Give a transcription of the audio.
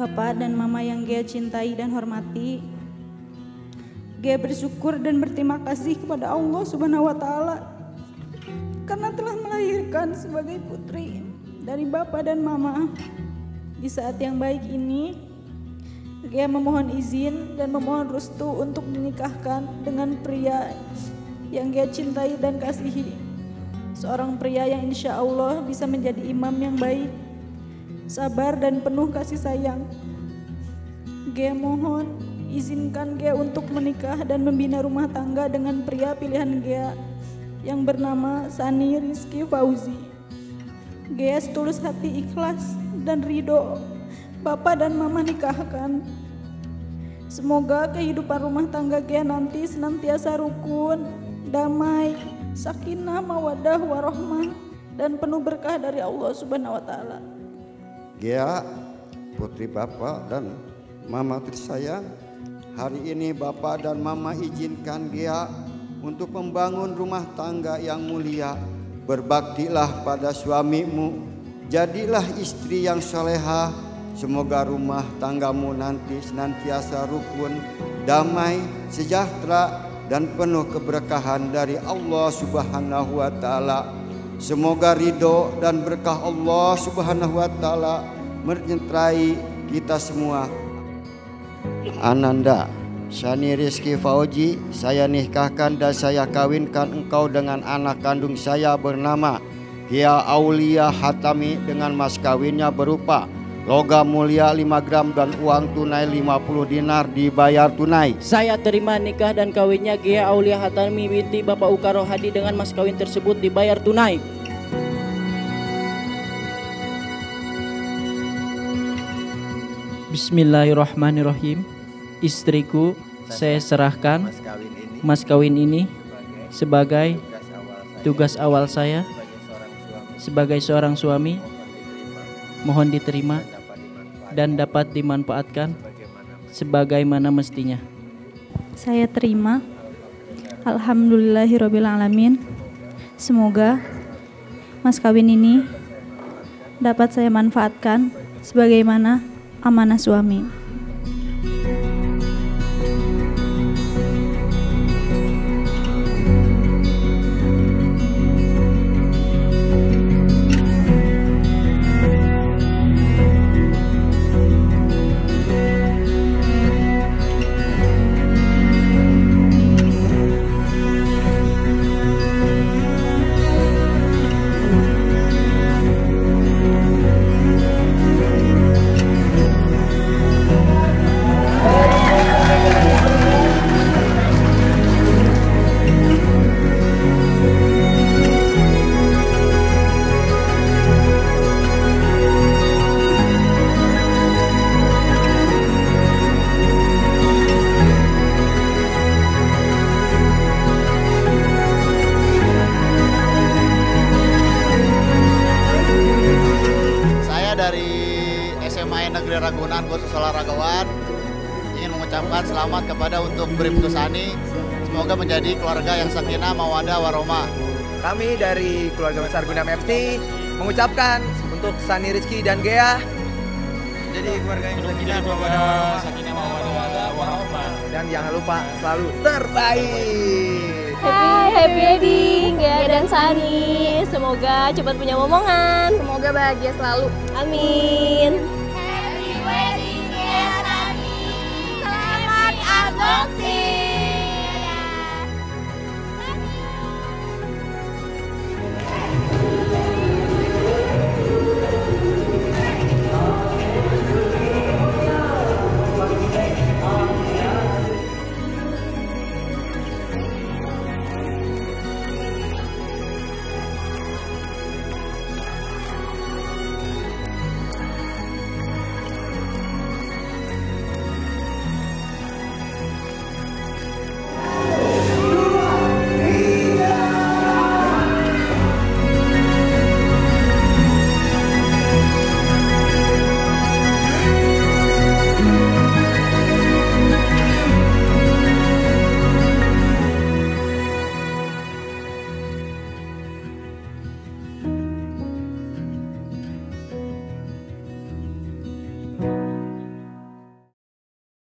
Bapak dan Mama yang Gea cintai dan hormati, Gea bersyukur dan berterima kasih kepada Allah Subhanahu wa taala karena telah melahirkan sebagai putri dari Bapak dan Mama. Di saat yang baik ini, Gea memohon izin dan memohon restu untuk dinikahkan dengan pria yang Gea cintai dan kasihi. Seorang pria yang insya Allah bisa menjadi imam yang baik, sabar dan penuh kasih sayang. Gea mohon izinkan Gea untuk menikah dan membina rumah tangga dengan pria pilihan Gea yang bernama Sani Rizky Fauzi. Gea setulus hati ikhlas dan ridho Bapak dan Mama nikahkan. Semoga kehidupan rumah tangga Gea nanti senantiasa rukun, damai, sakinah, mawadah, warohmah, dan penuh berkah dari Allah Subhanahu wa taala. Gea, putri Bapak dan Mama tersayang, hari ini Bapak dan Mama izinkan Gea untuk membangun rumah tangga yang mulia. Berbaktilah pada suamimu, jadilah istri yang soleha. Semoga rumah tanggamu nanti senantiasa rukun, damai, sejahtera, dan penuh keberkahan dari Allah Subhanahu wa Ta'ala. Semoga ridho dan berkah Allah Subhanahu wa Ta'ala menyertai kita semua. Ananda Shani Rizky Fauji, saya nikahkan dan saya kawinkan engkau dengan anak kandung saya bernama Kia Aulia Hatami dengan mas kawinnya berupa logam mulia 5 gram dan uang tunai 50 dinar dibayar tunai. Saya terima nikah dan kawinnya Gia Aulia Hatami binti Bapak Ukaro Hadi dengan mas kawin tersebut dibayar tunai. Bismillahirrahmanirrahim. Istriku saya serahkan mas kawin ini sebagai tugas awal saya sebagai seorang suami mohon diterima dan dapat dimanfaatkan sebagaimana mestinya. Saya terima. Alhamdulillahirrabbilalamin. Semoga mas kawin ini dapat saya manfaatkan sebagaimana amanah suami. SMA Negeri Ragunan khusus olahragawan ingin mengucapkan selamat kepada untuk Bribtu Sani. Semoga menjadi keluarga yang sakinah, mawadah, warahmah. Kami dari keluarga besar Gundam FT mengucapkan untuk Sani Rizky dan Gea jadi keluarga yang sakinah, mawadah, warahmah. Dan jangan lupa selalu terbaik. Hai, happy wedding ya dan Sani. Semoga cepat punya momongan. Semoga bahagia selalu. Amin.